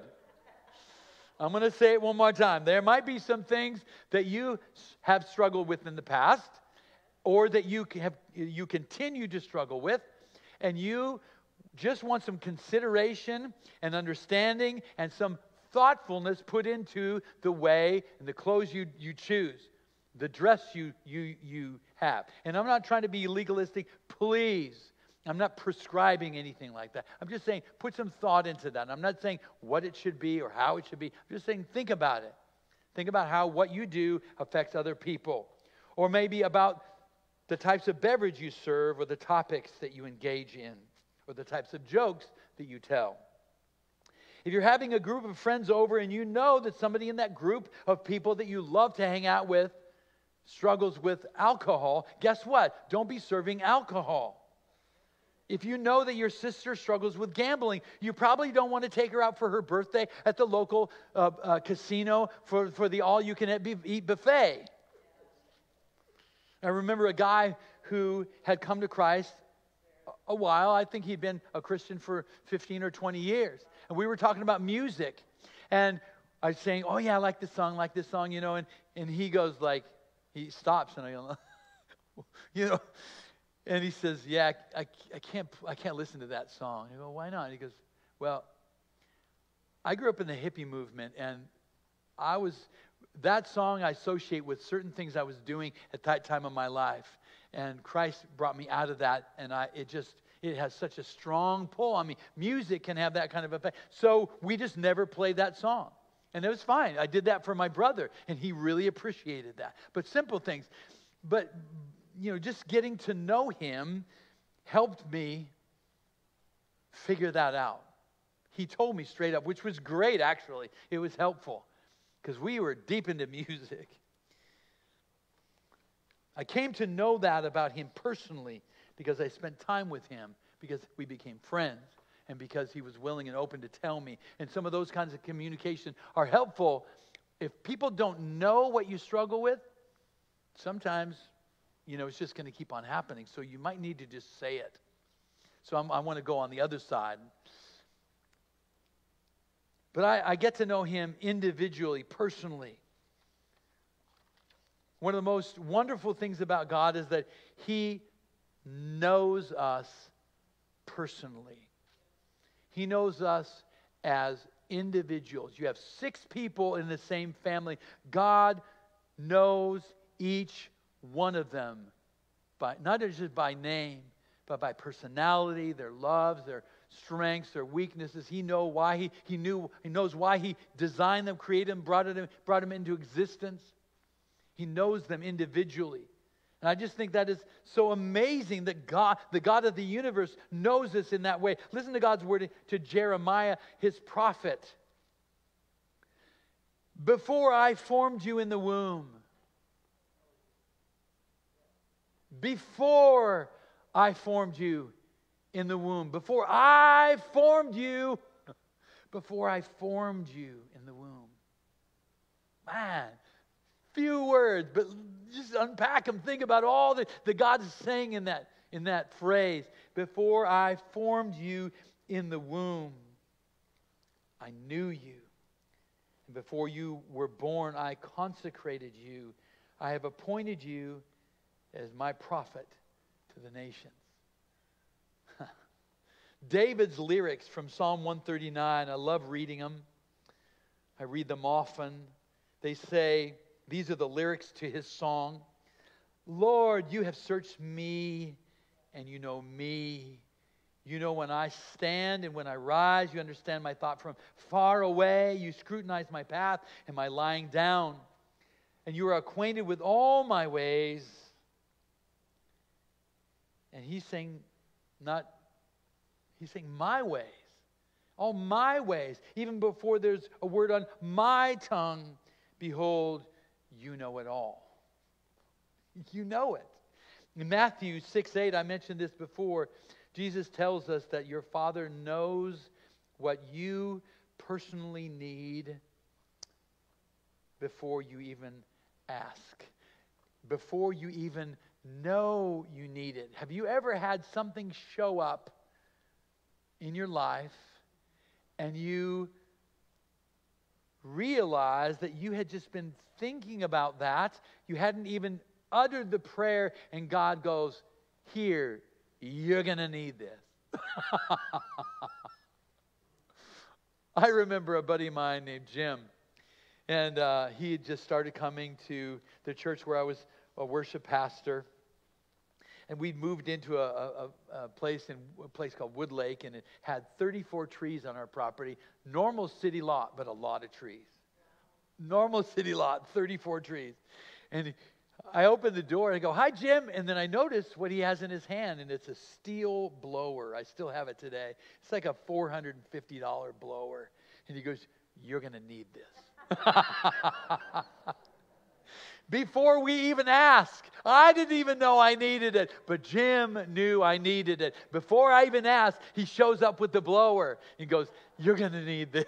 I'm going to say it one more time. There might be some things that you have struggled with in the past or that you have you continue to struggle with and you just want some consideration and understanding and some thoughtfulness put into the way and the clothes you, you choose, the dress you, you, you have. And I'm not trying to be legalistic. Please, I'm not prescribing anything like that. I'm just saying put some thought into that. I'm not saying what it should be or how it should be. I'm just saying think about it. Think about how what you do affects other people. Or maybe about the types of beverage you serve or the topics that you engage in or the types of jokes that you tell. If you're having a group of friends over and you know that somebody in that group of people that you love to hang out with struggles with alcohol, guess what? Don't be serving alcohol. If you know that your sister struggles with gambling, you probably don't want to take her out for her birthday at the local uh, uh, casino for, for the all you can eat buffet. I remember a guy who had come to Christ a- while. I think he'd been a Christian for 15 or 20 years. And we were talking about music. And I was saying, Oh, yeah, I like this song, like this song, you know. And, and he goes, like, he stops and I go, You know. And he says, Yeah, I, I, can't, I can't listen to that song. I go, Why not? He goes, Well, I grew up in the hippie movement, and I was, that song I associate with certain things I was doing at that time of my life. And Christ brought me out of that, and I, it just, it has such a strong pull on me. Music can have that kind of effect. So we just never played that song. And it was fine. I did that for my brother, and he really appreciated that. But simple things. But, you know, just getting to know him helped me figure that out. He told me straight up, which was great, actually. It was helpful because we were deep into music. I came to know that about him personally because I spent time with him, because we became friends, and because he was willing and open to tell me. And some of those kinds of communication are helpful. If people don't know what you struggle with, sometimes, you know, it's just going to keep on happening. So you might need to just say it. So I'm, i want to go on the other side. But I, I get to know him individually, personally. One of the most wonderful things about God is that he knows us personally. He knows us as individuals. You have six people in the same family. God knows each one of them by not just by name, but by personality, their loves, their strengths, their weaknesses. He know why he, he knew he knows why he designed them, created them, brought them, brought them into existence. He knows them individually. And I just think that is so amazing that God, the God of the universe, knows us in that way. Listen to God's word to Jeremiah, his prophet. Before I formed you in the womb, before I formed you in the womb, before I formed you, before I formed you in the womb. Man, few words, but just unpack them. Think about all that, that God is saying in that, in that phrase. Before I formed you in the womb, I knew you. And before you were born, I consecrated you. I have appointed you as my prophet to the nations. David's lyrics from Psalm 139, I love reading them. I read them often. They say, these are the lyrics to his song Lord, you have searched me and you know me. You know when I stand and when I rise. You understand my thought from far away. You scrutinize my path and my lying down. And you are acquainted with all my ways. And he's saying, not, he's saying my ways. All my ways. Even before there's a word on my tongue, behold, you know it all. You know it. In Matthew 6 8, I mentioned this before. Jesus tells us that your Father knows what you personally need before you even ask, before you even know you need it. Have you ever had something show up in your life and you realized that you had just been thinking about that? You hadn't even uttered the prayer, and God goes, Here, you're going to need this. I remember a buddy of mine named Jim, and uh, he had just started coming to the church where I was a worship pastor and we'd moved into a, a, a, place in a place called Wood Lake, and it had 34 trees on our property. Normal city lot, but a lot of trees. Normal city lot, 34 trees. And I open the door and I go, Hi, Jim. And then I notice what he has in his hand, and it's a Stihl blower. I still have it today. It's like a $450 blower. And he goes, You're going to need this. before we even ask. I didn't even know I needed it, but Jim knew I needed it. Before I even asked, he shows up with the blower and goes, You're going to need this.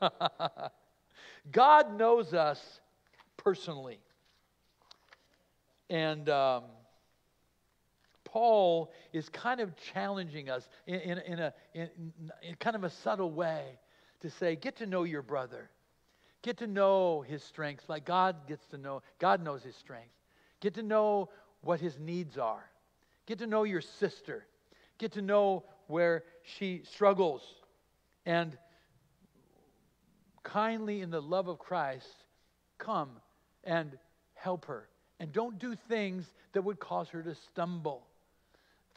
God knows us personally. And um, Paul is kind of challenging us in, in, in a, in, in kind of a subtle way to say, Get to know your brother. Get to know his strengths like God gets to know, God knows his strengths. Get to know what his needs are. Get to know your sister. Get to know where she struggles. And kindly, in the love of Christ, come and help her. And don't do things that would cause her to stumble.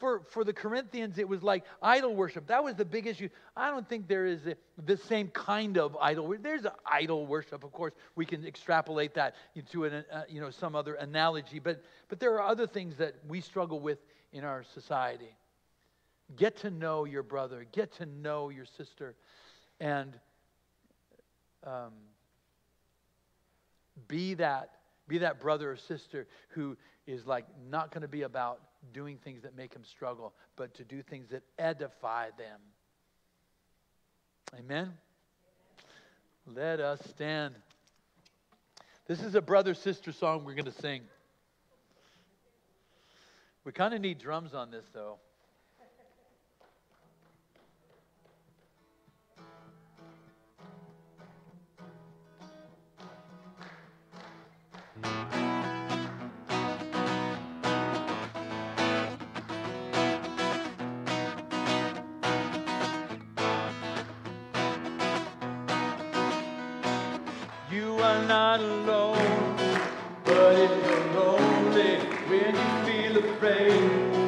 For, for the Corinthians, it was like idol worship. That was the big issue. I don't think there is a, the same kind of idol. There's idol worship, of course. We can extrapolate that into an, uh, you know, some other analogy. But, but there are other things that we struggle with in our society. Get to know your brother. Get to know your sister. And um, be that be that brother or sister who is like not going to be about doing things that make them struggle, but to do things that edify them. Amen? Let us stand. This is a brother sister song we're going to sing. We kind of need drums on this, though. You are not alone, but if you're lonely, when you feel afraid,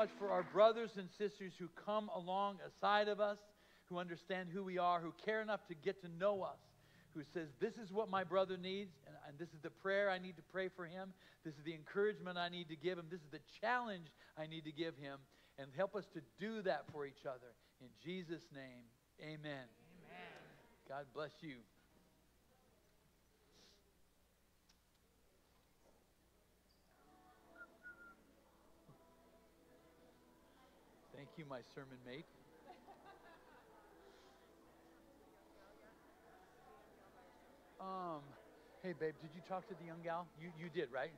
much for our brothers and sisters who come along aside of us, who understand who we are, who care enough to get to know us, who says, This is what my brother needs, and, and this is the prayer I need to pray for him. This is the encouragement I need to give him. This is the challenge I need to give him. And help us to do that for each other. In Jesus' name, amen. Amen. God bless you. Thank you, my sermon mate. Um, hey, babe, did you talk to the young gal? You, you did, right?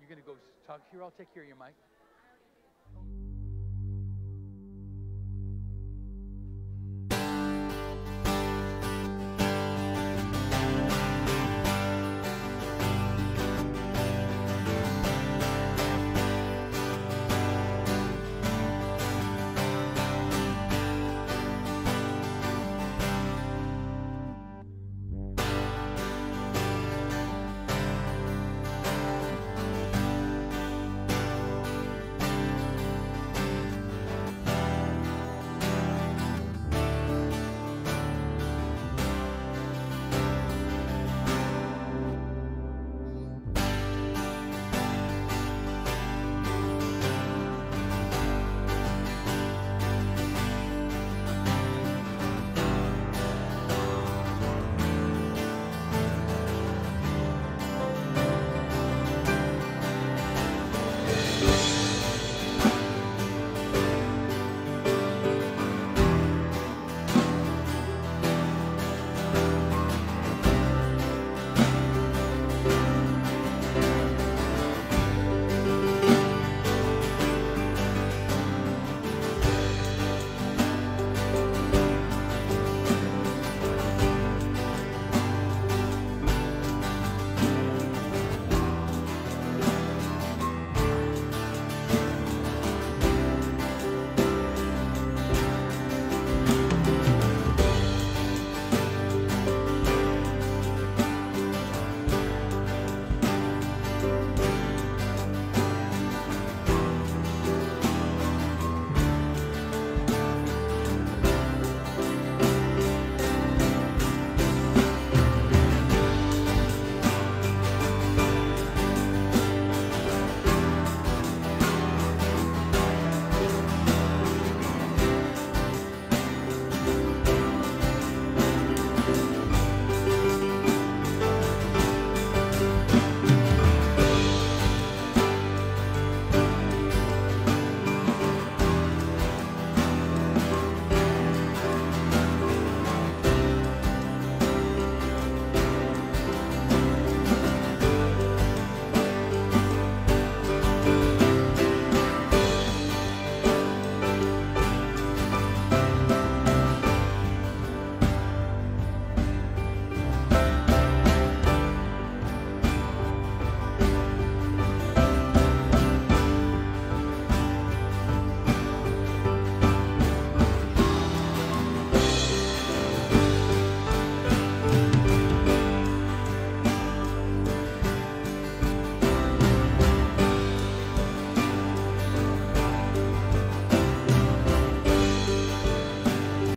You're going to go talk here. I'll take care of your mic.